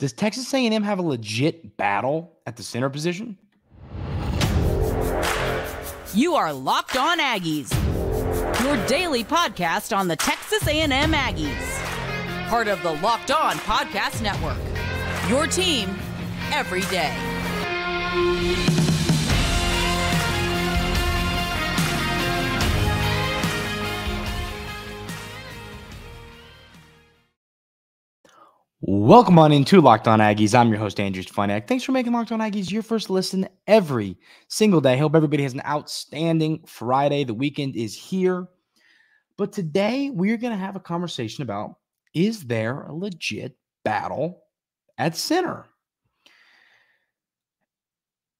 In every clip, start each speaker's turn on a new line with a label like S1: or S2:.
S1: Does Texas A&M have a legit battle at the center position?
S2: You are Locked On Aggies, your daily podcast on the Texas A&M Aggies, part of the Locked On Podcast Network. Your team every day.
S1: Welcome on into Locked On Aggies. I'm your host, Andrew Stefaniak. Thanks for making Locked On Aggies your first listen every single day. Hope everybody has an outstanding Friday. The weekend is here. But today we're going to have a conversation about is there a legit battle at center?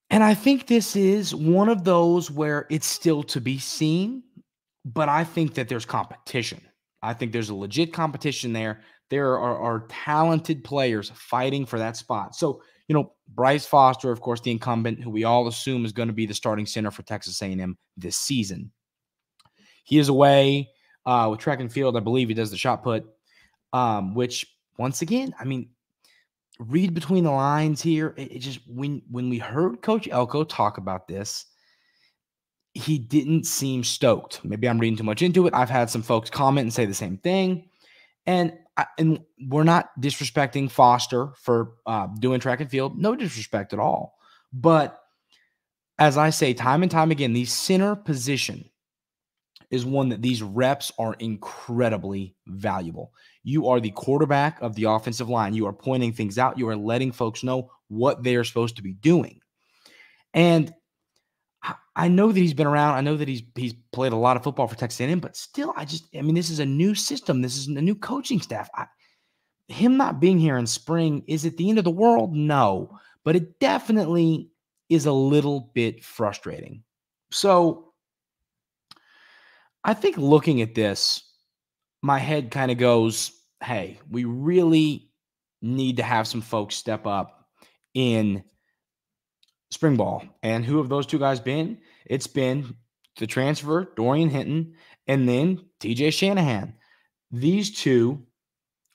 S1: And I think this is one of those where it's still to be seen, but I think that there's competition. I think there's a legit competition there there are, are talented players fighting for that spot. So, you know, Bryce Foster, of course, the incumbent, who we all assume is going to be the starting center for Texas A&M this season. He is away uh, with track and field. I believe he does the shot put, um, which once again, I mean, read between the lines here. It, it just when when we heard Coach Elko talk about this, he didn't seem stoked. Maybe I'm reading too much into it. I've had some folks comment and say the same thing. And and we're not disrespecting Foster for uh, doing track and field. No disrespect at all. But as I say time and time again, the center position is one that these reps are incredibly valuable. You are the quarterback of the offensive line. You are pointing things out. You are letting folks know what they are supposed to be doing. And I know that he's been around. I know that he's he's played a lot of football for Texas A&M, but still, I just I mean, this is a new system. This is a new coaching staff. I, him not being here in spring is it the end of the world? No, but it definitely is a little bit frustrating. So, I think looking at this, my head kind of goes, "Hey, we really need to have some folks step up in." Spring ball. And who have those two guys been? It's been the transfer, Dorian Hinton, and then TJ Shanahan. These two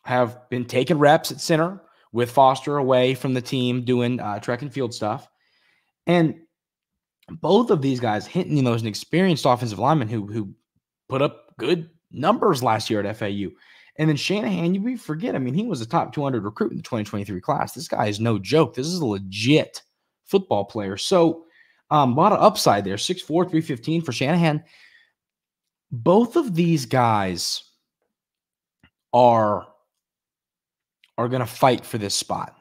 S1: have been taking reps at center with Foster away from the team doing uh, track and field stuff. And both of these guys, Hinton, you know, is an experienced offensive lineman who who put up good numbers last year at FAU. And then Shanahan, you forget, I mean, he was a top 200 recruit in the 2023 class. This guy is no joke. This is a legit football player. So um, a lot of upside there. 6'4, 315 for Shanahan. Both of these guys are, are going to fight for this spot.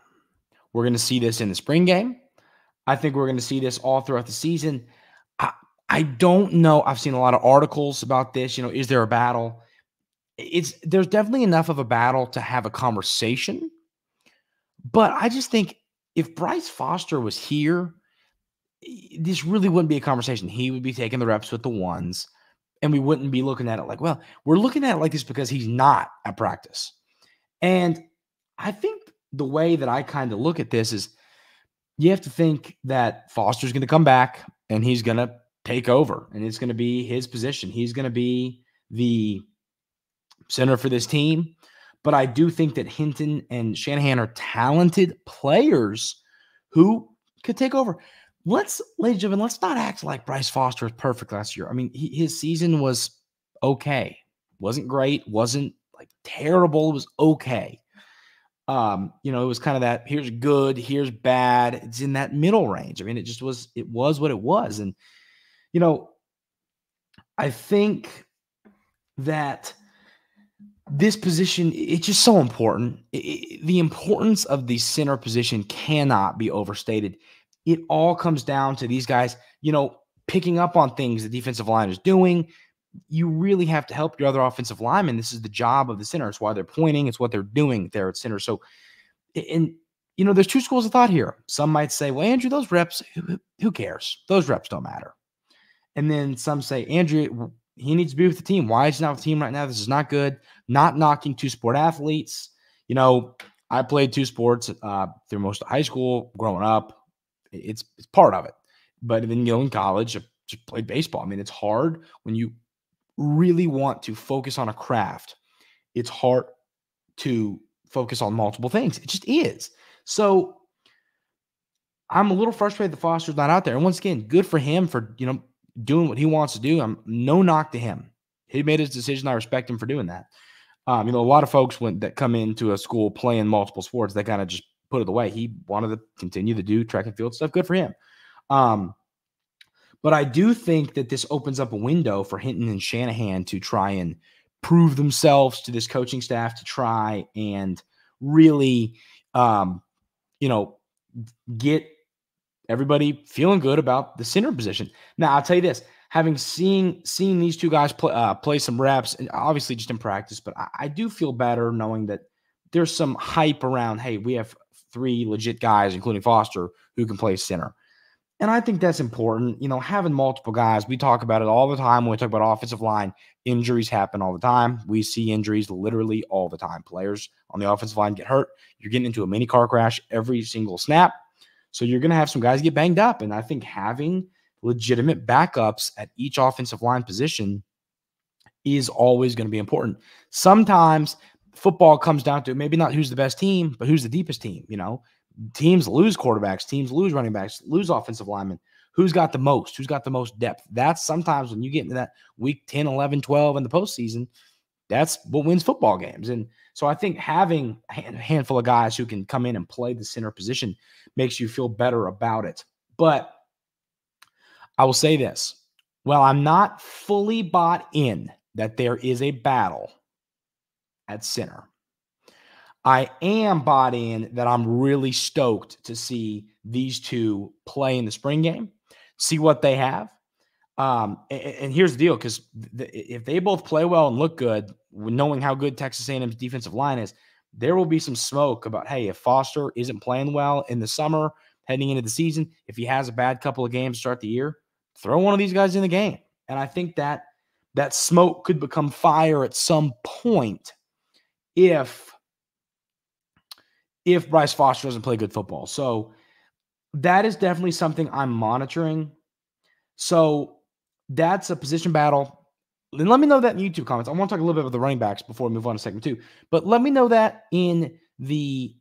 S1: We're going to see this in the spring game. I think we're going to see this all throughout the season. I, I don't know. I've seen a lot of articles about this. You know, is there a battle? It's there's definitely enough of a battle to have a conversation. But I just think if Bryce Foster was here, this really wouldn't be a conversation. He would be taking the reps with the ones, and we wouldn't be looking at it like, well, we're looking at it like this because he's not at practice. And I think the way that I kind of look at this is you have to think that Foster's going to come back and he's going to take over, and it's going to be his position. He's going to be the center for this team. But I do think that Hinton and Shanahan are talented players who could take over. Let's, ladies and gentlemen, let's not act like Bryce Foster was perfect last year. I mean, he, his season was okay, wasn't great, wasn't like terrible, it was okay. Um, you know, it was kind of that here's good, here's bad. It's in that middle range. I mean, it just was, it was what it was. And, you know, I think that this position it's just so important. It, the importance of the center position cannot be overstated. It all comes down to these guys you know picking up on things the defensive line is doing. You really have to help your other offensive linemen. This is the job of the center. It's why they're pointing. It's what they're doing there at center. So and you know there's two schools of thought here. Some might say well andrew those reps who, who cares? Those reps don't matter. And then some say andrew he needs to be with the team. Why is he not with the team right now? This is not good. Not knocking two sport athletes. You know, I played two sports uh, through most of high school, growing up. It's it's part of it. But then you know, in college, I just played baseball. I mean, it's hard when you really want to focus on a craft. It's hard to focus on multiple things. It just is. So I'm a little frustrated that Foster's not out there. And once again, good for him for you know doing what he wants to do. I'm no knock to him. He made his decision. I respect him for doing that. Um, you know, a lot of folks when that come into a school playing multiple sports, they kind of just put it away. He wanted to continue to do track and field stuff. Good for him. Um, but I do think that this opens up a window for Hinton and Shanahan to try and prove themselves to this coaching staff to try and really, um, you know, get everybody feeling good about the center position. Now, I'll tell you this: having seen seen these two guys play uh, play some reps, and obviously just in practice, but I, I do feel better knowing that there's some hype around. Hey, we have three legit guys, including Foster, who can play center. And I think that's important. You know, having multiple guys, we talk about it all the time when we talk about offensive line. Injuries happen all the time. We see injuries literally all the time. Players on the offensive line get hurt. You're getting into a mini car crash every single snap. So you're going to have some guys get banged up. And I think having legitimate backups at each offensive line position is always going to be important. Sometimes football comes down to maybe not who's the best team, but who's the deepest team. You know, teams lose quarterbacks, teams lose running backs, lose offensive linemen. Who's got the most? Who's got the most depth? That's sometimes when you get into that week 10, 11, 12 in the postseason, that's what wins football games. And so I think having a handful of guys who can come in and play the center position makes you feel better about it. But I will say this well, I'm not fully bought in that there is a battle at center. I am bought in that I'm really stoked to see these two play in the spring game, see what they have. Um, and, and here's the deal: because if they both play well and look good, knowing how good Texas A&M's defensive line is, there will be some smoke about hey, if Foster isn't playing well in the summer, heading into the season, if he has a bad couple of games to start the year, throw one of these guys in the game. And I think that that smoke could become fire at some point if if Bryce Foster doesn't play good football. So that is definitely something I'm monitoring. So that's a position battle. And let me know that in YouTube comments. I want to talk a little bit about the running backs before we move on to segment two. But let me know that in the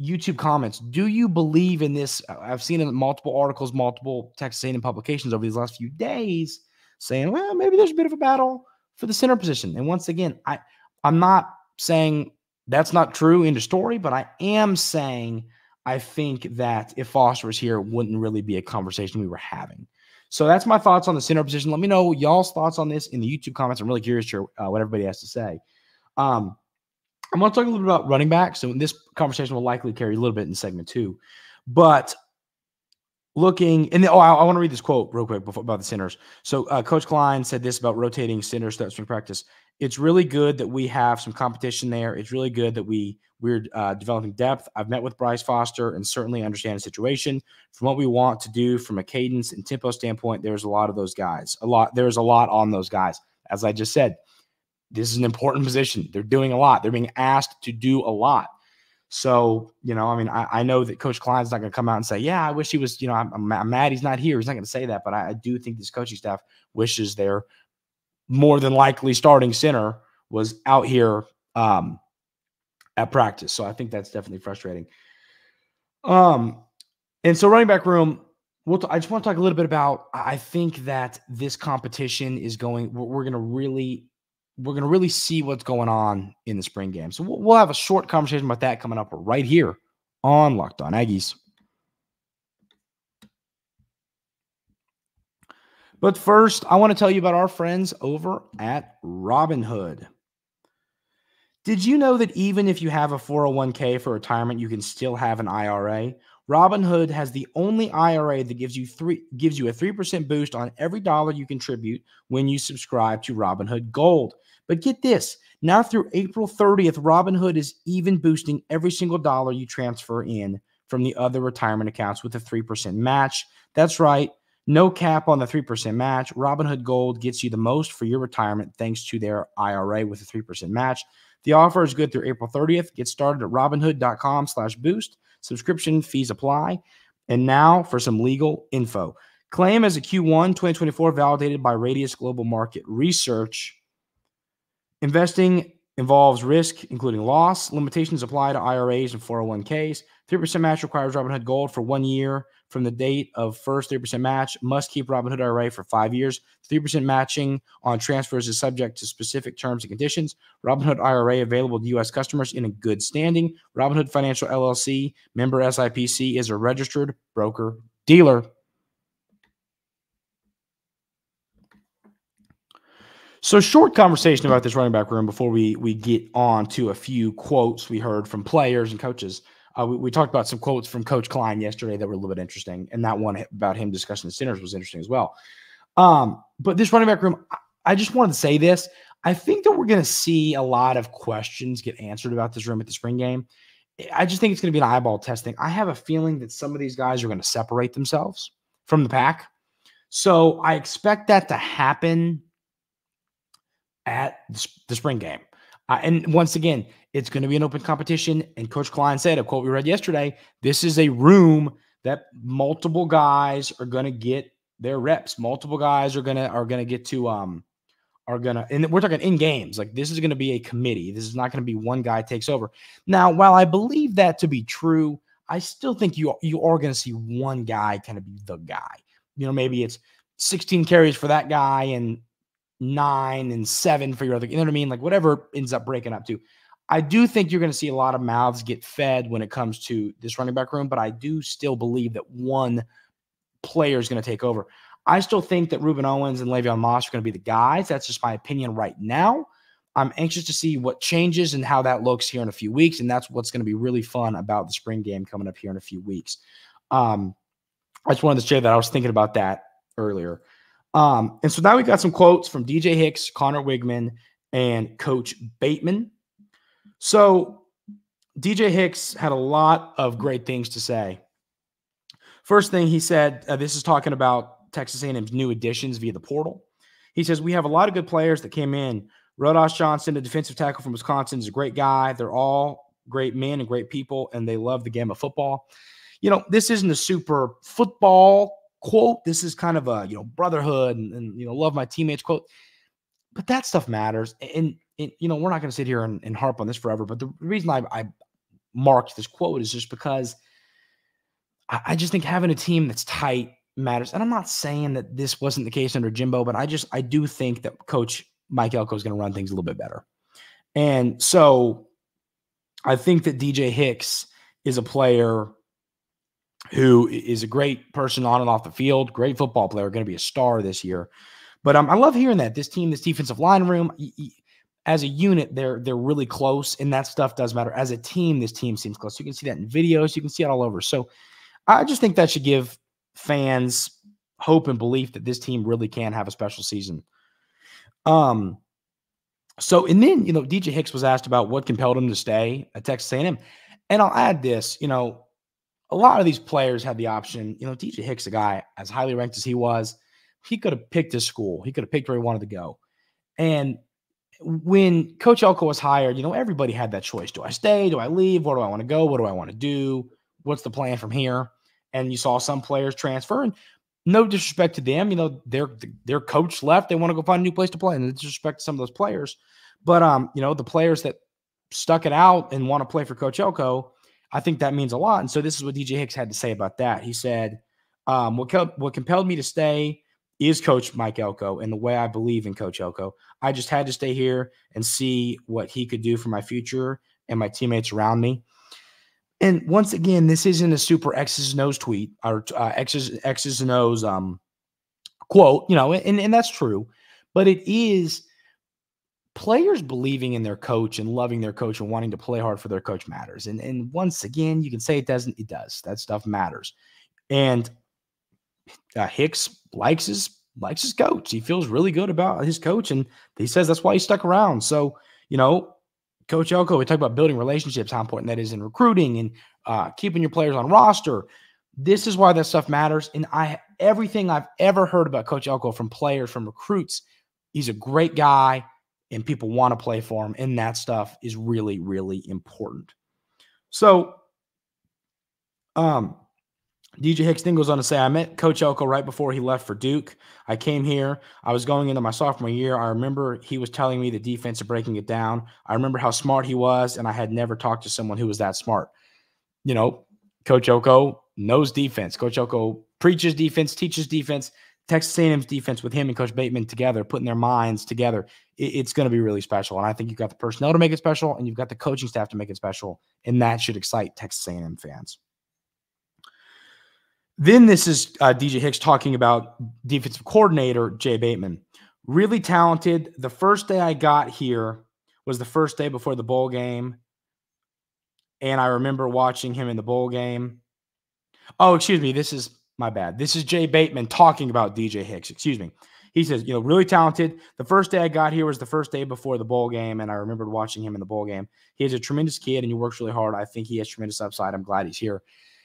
S1: YouTube comments. Do you believe in this? I've seen in multiple articles, multiple Texas A&M publications over these last few days saying, well, maybe there's a bit of a battle for the center position. And once again, I I'm not saying that's not true in the story, but I am saying I think that if Foster was here, it wouldn't really be a conversation we were having. So that's my thoughts on the center position. Let me know y'all's thoughts on this in the YouTube comments. I'm really curious to uh, what everybody has to say. Um, I'm going to talk a little bit about running backs. So this conversation will likely carry a little bit in segment two. But looking, and oh, I, I want to read this quote real quick before, about the centers. So uh, Coach Klein said this about rotating centers throughout spring practice. It's really good that we have some competition there. It's really good that we we're uh, developing depth. I've met with Bryce Foster and certainly understand the situation. From what we want to do from a cadence and tempo standpoint, there's a lot of those guys. A lot. There's a lot on those guys. As I just said, this is an important position. They're doing a lot. They're being asked to do a lot. So, you know, I mean, I, I know that Coach Klein's not going to come out and say, yeah, I wish he was, you know, I'm, I'm mad he's not here. He's not going to say that. But I, I, do think this coaching staff wishes their more than likely starting center was out here um, at practice. So I think that's definitely frustrating. Um, and so running back room, we'll t- I just want to talk a little bit about. I think that this competition is going. We're, we're going to really we're going to really see what's going on in the spring game. So we'll, we'll have a short conversation about that coming up right here on Locked On Aggies. But first, I want to tell you about our friends over at Robinhood. Did you know that even if you have a 401k for retirement, you can still have an IRA? Robinhood has the only IRA that gives you three gives you a 3% boost on every dollar you contribute when you subscribe to Robinhood Gold. But get this, now through April 30th, Robinhood is even boosting every single dollar you transfer in from the other retirement accounts with a 3% match. That's right. No cap on the 3% match. Robinhood Gold gets you the most for your retirement thanks to their IRA with a 3% match. The offer is good through April 30th. Get started at robinhood.com slash boost. Subscription fees apply. And now for some legal info. Claim as a Q1 2024 validated by Radius Global Market Research. Investing involves risk, including loss. Limitations apply to IRAs and 401ks. 3% match requires Robinhood Gold for one year from the date of first 3% match. Must keep Robinhood IRA for five years. 3% matching on transfers is subject to specific terms and conditions. Robinhood IRA available to U.S. customers in a good standing. Robinhood Financial LLC, member SIPC, is a registered broker dealer. So, short conversation about this running back room before we we get on to a few quotes we heard from players and coaches. Uh, we, we, talked about some quotes from Coach Klein yesterday that were a little bit interesting, and that one about him discussing the sinners was interesting as well. Um, but this running back room, I just wanted to say this. I think that we're going to see a lot of questions get answered about this room at the spring game. I just think it's going to be an eyeball testing. I have a feeling that some of these guys are going to separate themselves from the pack. So I expect that to happen at the spring game. Uh, and once again, it's going to be an open competition. And Coach Klein said, a quote we read yesterday, this is a room that multiple guys are going to get their reps. Multiple guys are gonna are gonna get to um are gonna and we're talking in games. Like this is going to be a committee. This is not going to be one guy takes over. Now, while I believe that to be true, I still think you you are going to see one guy kind of be the guy. You know, maybe it's 16 carries for that guy and nine and seven for your other, you know what I mean? Like whatever ends up breaking up to. I do think you're going to see a lot of mouths get fed when it comes to this running back room, but I do still believe that one player is going to take over. I still think that Rueben Owens and Le'Veon Moss are going to be the guys. That's just my opinion right now. I'm anxious to see what changes and how that looks here in a few weeks. And that's what's going to be really fun about the spring game coming up here in a few weeks. Um, I just wanted to share that. I was thinking about that earlier. Um, and so now we got some quotes from DJ Hicks, Conner Weigman, and Coach Bateman. So DJ Hicks had a lot of great things to say. First thing he said, uh, this is talking about Texas A&M's new additions via the portal. He says we have a lot of good players that came in. Rodas Johnson, the defensive tackle from Wisconsin, is a great guy. They're all great men and great people, and they love the game of football. You know, this isn't a super football quote. This is kind of a you know brotherhood and, and you know love my teammates quote. But that stuff matters, and, and you know we're not going to sit here and, and, harp on this forever. But the reason I, I marked this quote is just because I, I just think having a team that's tight matters. And I'm not saying that this wasn't the case under Jimbo, but I just I do think that Coach Mike Elko is going to run things a little bit better. And so I think that DJ Hicks is a player who is a great person on and off the field, great football player, going to be a star this year. But um, I love hearing that this team, this defensive line room, as a unit, they're they're really close, and that stuff does matter. As a team, this team seems close. You can see that in videos, you can see it all over. So, I just think that should give fans hope and belief that this team really can have a special season. Um. So, and then you know, DJ Hicks was asked about what compelled him to stay at Texas A&M, and I'll add this. You know, a lot of these players had the option. You know, DJ Hicks, a guy as highly ranked as he was, he could have picked his school. He could have picked where he wanted to go. And when Coach Elko was hired, you know, everybody had that choice. Do I stay? Do I leave? Where do I want to go? What do I want to do? What's the plan from here? And you saw some players transfer. And no disrespect to them, you know, their their coach left. They want to go find a new place to play. And disrespect to some of those players. But um, you know, the players that stuck it out and want to play for Coach Elko, I think that means a lot. And so this is what DJ Hicks had to say about that. He said, um, what, co- what compelled me to stay is Coach Mike Elko and the way I believe in Coach Elko. I just had to stay here and see what he could do for my future and my teammates around me. And once again, this isn't a super X's and O's tweet or uh, X's, X's and O's um, quote, you know, and, and that's true, but it is players believing in their coach and loving their coach and wanting to play hard for their coach matters. And and once again, you can say it doesn't, it does. That stuff matters. And uh, Hicks likes his likes his coach. He feels really good about his coach, and he says that's why he stuck around. So you know, Coach Elko, we talk about building relationships, how important that is in recruiting and uh, keeping your players on roster. This is why that stuff matters. And I everything I've ever heard about Coach Elko from players, from recruits, he's a great guy and people want to play for him. And that stuff is really, really important. So, um, DJ Hicks then goes on to say, I met Coach Elko right before he left for Duke. I came here. I was going into my sophomore year. I remember he was telling me the defense and breaking it down. I remember how smart he was, and I had never talked to someone who was that smart. You know, Coach Elko knows defense. Coach Elko preaches defense, teaches defense. Texas A&M's defense with him and Coach Bateman together, putting their minds together, it, it's going to be really special. And I think you've got the personnel to make it special, and you've got the coaching staff to make it special, and that should excite Texas A&M fans. Then this is uh, DJ Hicks talking about defensive coordinator Jay Bateman. Really talented. The first day I got here was the first day before the bowl game. And I remember watching him in the bowl game. Oh, excuse me. This is my bad. This is Jay Bateman talking about DJ Hicks. Excuse me. He says, you know, really talented. The first day I got here was the first day before the bowl game, and I remembered watching him in the bowl game. He is a tremendous kid and he works really hard. I think he has tremendous upside. I'm glad he's here.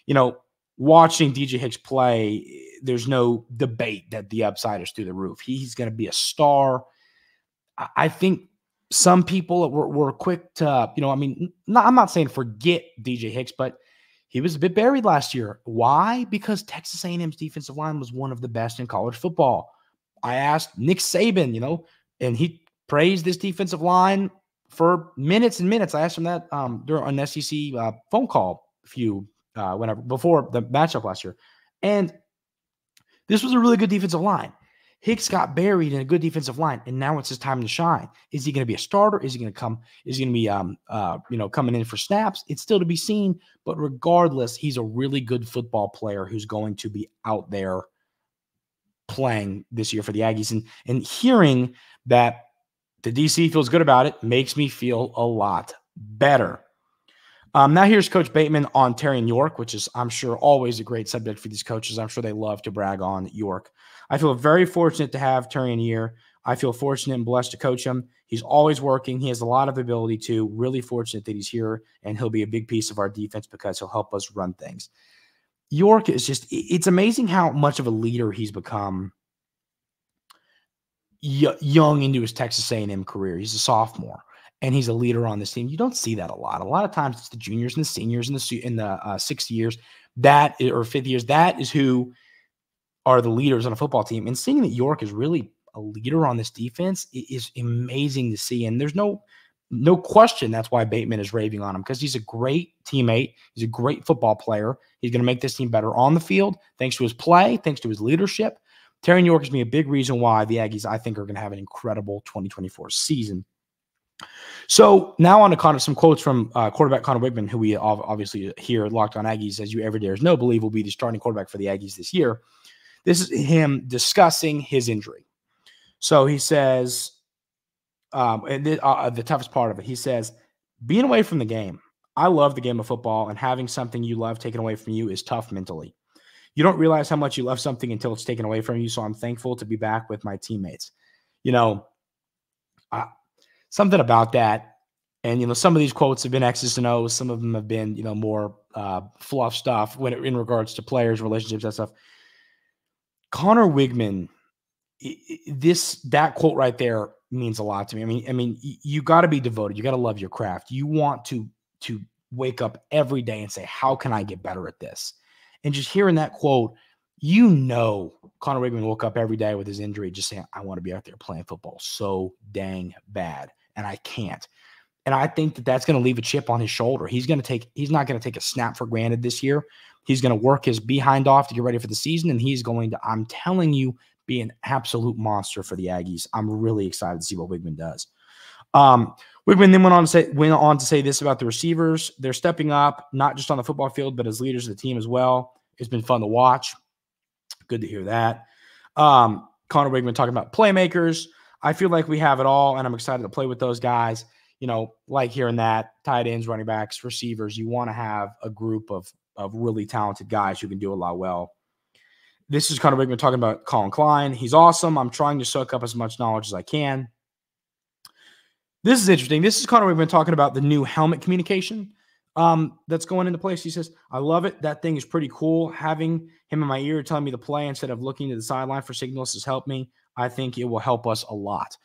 S1: You know, watching DJ Hicks play, there's no debate that the upside is through the roof. He's going to be a star. I think some people were, were quick to, you know, I mean, not, I'm not saying forget DJ Hicks, but he was a bit buried last year. Why? Because Texas A&M's defensive line was one of the best in college football. I asked Nick Saban, you know, and he praised this defensive line for minutes and minutes. I asked him that um, during an SEC uh, phone call a few uh, whenever before the matchup last year. And this was a really good defensive line. Hicks got buried in a good defensive line, and now it's his time to shine. Is he going to be a starter? Is he going to come? Is he going to be, um, uh, you know, coming in for snaps? It's still to be seen. But regardless, he's a really good football player who's going to be out there playing this year for the Aggies. And and hearing that the DC feels good about it makes me feel a lot better. Um, now here's Coach Bateman on Taurean York, which is, I'm sure, always a great subject for these coaches. I'm sure they love to brag on York. I feel very fortunate to have Taurean here. I feel fortunate and blessed to coach him. He's always working. He has a lot of ability to. Really fortunate that he's here, and he'll be a big piece of our defense because he'll help us run things. York is just, it's amazing how much of a leader he's become young into his Texas A&M career. He's a sophomore and he's a leader on this team. You don't see that a lot. A lot of times it's the juniors and the seniors in the in the uh, sixth years that or fifth years that is who are the leaders on a football team. And seeing that York is really a leader on this defense is amazing to see. And there's no no question that's why Bateman is raving on him because he's a great teammate. He's a great football player. He's going to make this team better on the field thanks to his play, thanks to his leadership. Terry York is going to be a big reason why the Aggies, I think, are going to have an incredible 2024 season. So now on to of some quotes from uh, quarterback Conner Weigman, who we obviously here locked on Aggies, as you ever dares no believe will be the starting quarterback for the Aggies this year. This is him discussing his injury. So he says, um, and the, uh, the toughest part of it, he says, being away from the game. I love the game of football, and having something you love taken away from you is tough mentally. You don't realize how much you love something until it's taken away from you. So I'm thankful to be back with my teammates. You know, something about that. And you know, some of these quotes have been X's and O's. Some of them have been, you know, more uh, fluff stuff when it, in regards to players, relationships, that stuff. Conner Weigman, this that quote right there means a lot to me. I mean, I mean, you got to be devoted. You got to love your craft. You want to to wake up every day and say, "How can I get better at this?" And just hearing that quote, you know, Conner Weigman woke up every day with his injury, just saying, "I want to be out there playing football so dang bad." and I can't. And I think that that's going to leave a chip on his shoulder. He's going to take, he's not going to take a snap for granted this year. He's going to work his behind off to get ready for the season. And he's going to, I'm telling you, be an absolute monster for the Aggies. I'm really excited to see what Weigman does. Um, Weigman then went on to say went on to say this about the receivers. They're stepping up, not just on the football field, but as leaders of the team as well. It's been fun to watch. Good to hear that. Um, Conner Weigman talking about playmakers. I feel like we have it all, and I'm excited to play with those guys. You know, like hearing that tight ends, running backs, receivers. You want to have a group of of really talented guys who can do a lot well. This is kind of we're talking about Collin Klein. He's awesome. I'm trying to soak up as much knowledge as I can. This is interesting. This is kind of we've been talking about the new helmet communication um, that's going into place. He says, I love it. That thing is pretty cool. Having him in my ear telling me to play instead of looking to the sideline for signals has helped me. I think it will help us a lot.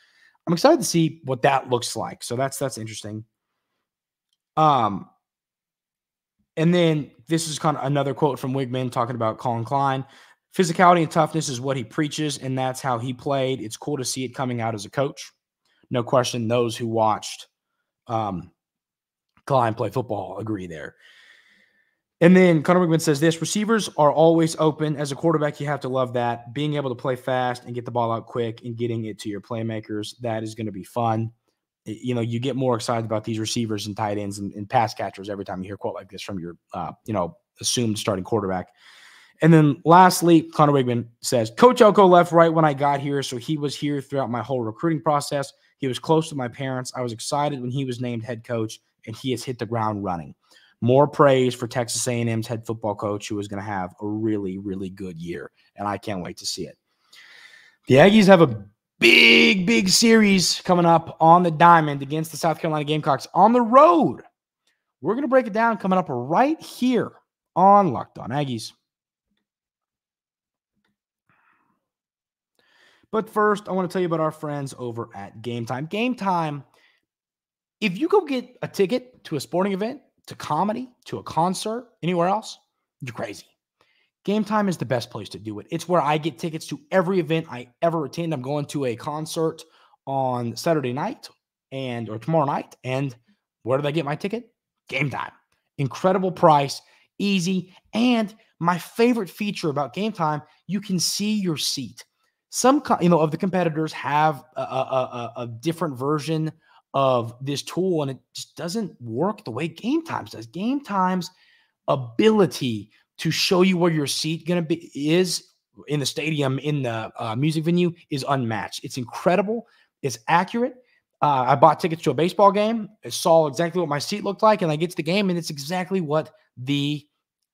S1: I'm excited to see what that looks like. So that's that's interesting. Um And then this is kind of another quote from Weigman talking about Collin Klein. Physicality and toughness is what he preaches, and that's how he played. It's cool to see it coming out as a coach. No question, those who watched um, Klein play football agree there. And then Conner Weigman says this receivers are always open. As a quarterback, you have to love that. Being able to play fast and get the ball out quick and getting it to your playmakers, that is going to be fun. You know, you get more excited about these receivers and tight ends and, and pass catchers every time you hear a quote like this from your, uh, you know, assumed starting quarterback. And then lastly, Conner Weigman says, Coach Elko left right when I got here, so he was here throughout my whole recruiting process. He was close to my parents. I was excited when he was named head coach, and he has hit the ground running more praise for Texas A&M's head football coach, who is going to have a really, really good year, and I can't wait to see it. The Aggies have a big, big series coming up on the diamond against the South Carolina Gamecocks on the road. We're going to break it down coming up right here on Locked On Aggies. But first, I want to tell you about our friends over at Game Time. Game Time, if you go get a ticket to a sporting event, to comedy, to a concert, anywhere else, you're crazy. Game time is the best place to do it. It's where I get tickets to every event I ever attend. I'm going to a concert on Saturday night and or tomorrow night. And where did I get my ticket? Game time. Incredible price, easy, and my favorite feature about game time, you can see your seat. Some you know of the competitors have a, a, a, a different version of this tool and it just doesn't work the way game times does. Game times ability to show you where your seat going to be is in the stadium in the uh, music venue is unmatched. It's incredible. It's accurate. Uh, i bought tickets to a baseball game i saw exactly what my seat looked like and i get to the game and it's exactly what the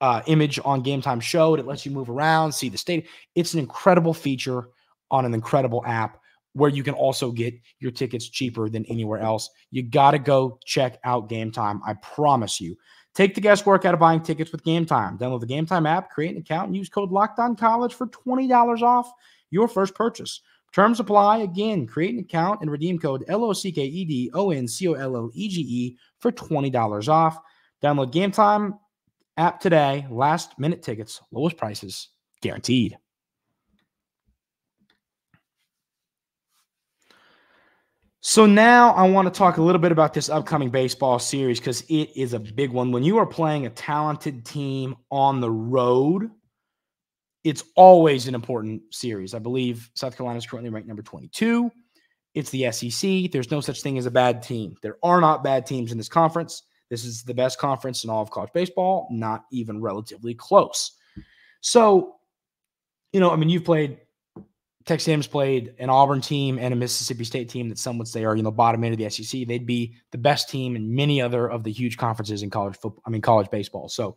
S1: uh, image on game time showed. It lets you move around see the stadium it's an incredible feature on an incredible app where you can also get your tickets cheaper than anywhere else. You got to go check out Game Time. I promise you. Take the guesswork out of buying tickets with Game Time. Download the Game Time app, create an account, and use code Locked On College for $20 off your first purchase. Terms apply. Again, create an account and redeem code L O C K E D O N C O L L E G E for $20 off. Download Game Time app today. Last minute tickets, lowest prices guaranteed. So now I want to talk a little bit about this upcoming baseball series because it is a big one. When you are playing a talented team on the road, it's always an important series. I believe South Carolina is currently ranked number 22. It's the SEC. There's no such thing as a bad team. There are not bad teams in this conference. This is the best conference in all of college baseball, not even relatively close. So, you know, I mean, you've played Texas A&M's played an Auburn team and a Mississippi State team that some would say are you know bottom end of the SEC. They'd be the best team in many other of the huge conferences in college football. I mean college baseball. So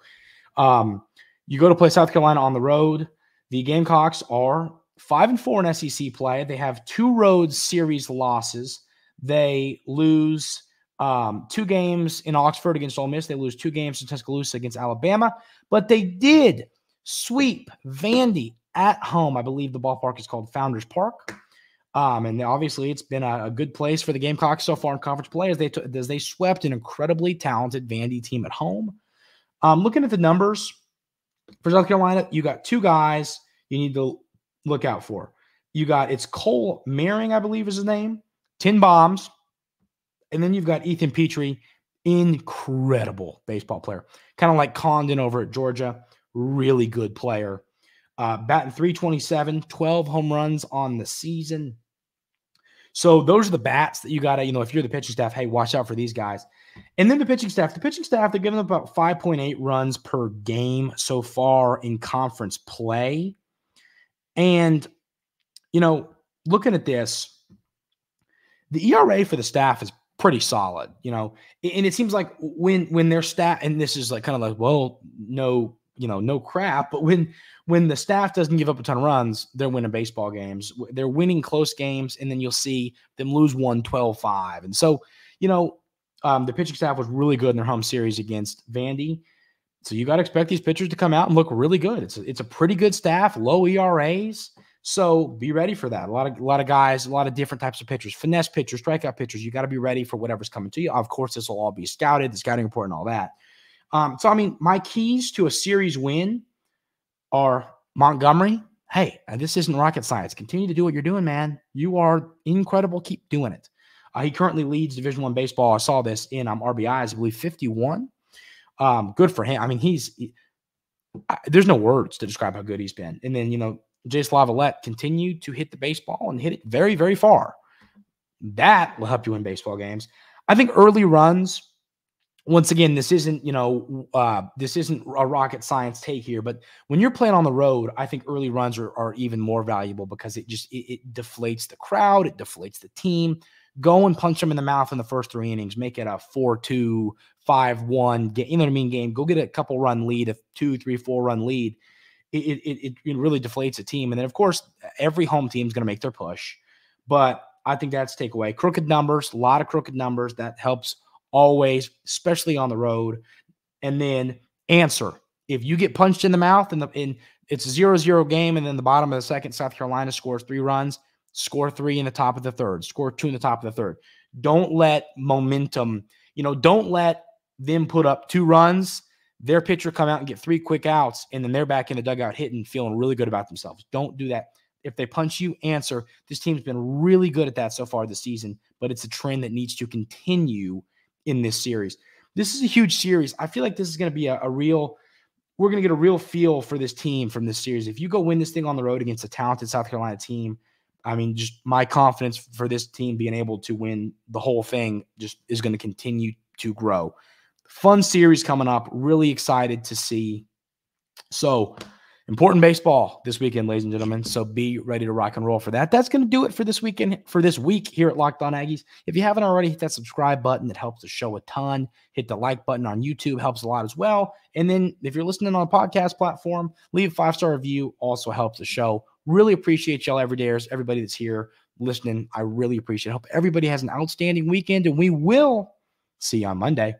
S1: um, you go to play South Carolina on the road. The Gamecocks are five and four in SEC play. They have two road series losses. They lose um, two games in Oxford against Ole Miss. They lose two games in Tuscaloosa against Alabama, but they did sweep Vandy at home. I believe the ballpark is called Founders Park. Um, and obviously, it's been a, a, good place for the Gamecocks so far in conference play as they t- as they swept an incredibly talented Vandy team at home. Um, looking at the numbers for South Carolina, you got two guys you need to look out for. You got it's Cole Mehring, I believe is his name, ten bombs, and then you've got Ethan Petry, incredible baseball player, kind of like Condon over at Georgia, really good player. Uh, batting 327, 12 home runs on the season. So those are the bats that you got to, you know, if you're the pitching staff, hey, watch out for these guys. And then the pitching staff, the pitching staff, they're giving up about 5.8 runs per game so far in conference play. And, you know, looking at this, the ERA for the staff is pretty solid, you know, and it seems like when when their staff, and this is like kind of like, well, no, you know, no crap, but when when the staff doesn't give up a ton of runs, they're winning baseball games. They're winning close games, and then you'll see them lose one 12 5. And so, you know, um, the pitching staff was really good in their home series against Vandy. So you got to expect these pitchers to come out and look really good. It's a, it's a pretty good staff, low ERAs. So be ready for that. A lot of a lot of guys, a lot of different types of pitchers, finesse pitchers, strikeout pitchers. You got to be ready for whatever's coming to you. Of course, this will all be scouted, the scouting report, and all that. Um, so I mean, my keys to a series win are Montgomery. Hey, this isn't rocket science. Continue to do what you're doing, man. You are incredible. Keep doing it. Uh, he currently leads Division One baseball. I saw this in um, RBIs, I believe 51. Um, good for him. I mean, he's he, I, there's no words to describe how good he's been. And then you know, Jace LaViolette continued to hit the baseball and hit it very, very far. That will help you win baseball games. I think early runs. Once again, this isn't you know uh, this isn't a rocket science take here, but when you're playing on the road, I think early runs are, are even more valuable because it just it, it deflates the crowd, it deflates the team. Go and punch them in the mouth in the first three innings, make it a four-two, five-one, get you know what I mean game. Go get a couple run lead, a two, three, four run lead. It it, it really deflates a team, and then of course every home team is going to make their push, but I think that's takeaway. Crooked numbers, a lot of crooked numbers. That helps always, especially on the road. And then answer. If you get punched in the mouth and the in it's a zero zero game, and then the bottom of the second, South Carolina scores three runs, score three in the top of the third, score two in the top of the third. Don't let momentum, you know, don't let them put up two runs, their pitcher come out and get three quick outs, and then they're back in the dugout hitting, feeling really good about themselves. Don't do that. If they punch you, answer. This team's been really good at that so far this season, but it's a trend that needs to continue in this series. This is a huge series. I feel like this is going to be a, a real, we're going to get a real feel for this team from this series. If you go win this thing on the road against a talented South Carolina team, I mean, just my confidence for this team being able to win the whole thing just is going to continue to grow. Fun series coming up. Really excited to see. So, important baseball this weekend, ladies and gentlemen. So be ready to rock and roll for that. That's going to do it for this weekend, for this week here at Locked On Aggies. If you haven't already, hit that subscribe button. It helps the show a ton. Hit the like button on YouTube, helps a lot as well. And then if you're listening on a podcast platform, leave a five star review, also helps the show. Really appreciate y'all, everydayers, everybody that's here listening. I really appreciate it. Hope everybody has an outstanding weekend, and we will see you on Monday.